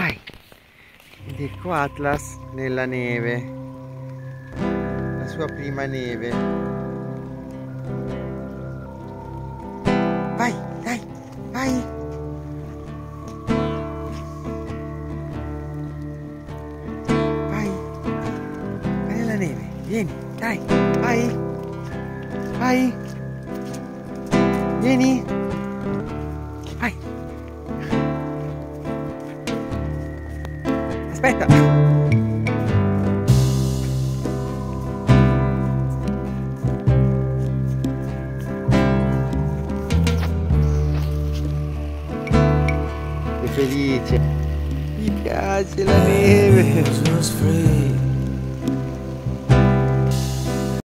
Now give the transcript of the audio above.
Vai. Ed ecco Atlas nella neve. La sua prima neve. Vai, dai, vai. Vai. Vai nella neve. Vieni, dai, vai. Vai. Vieni. Vai. Aspetta. È felice. Gli piace la neve.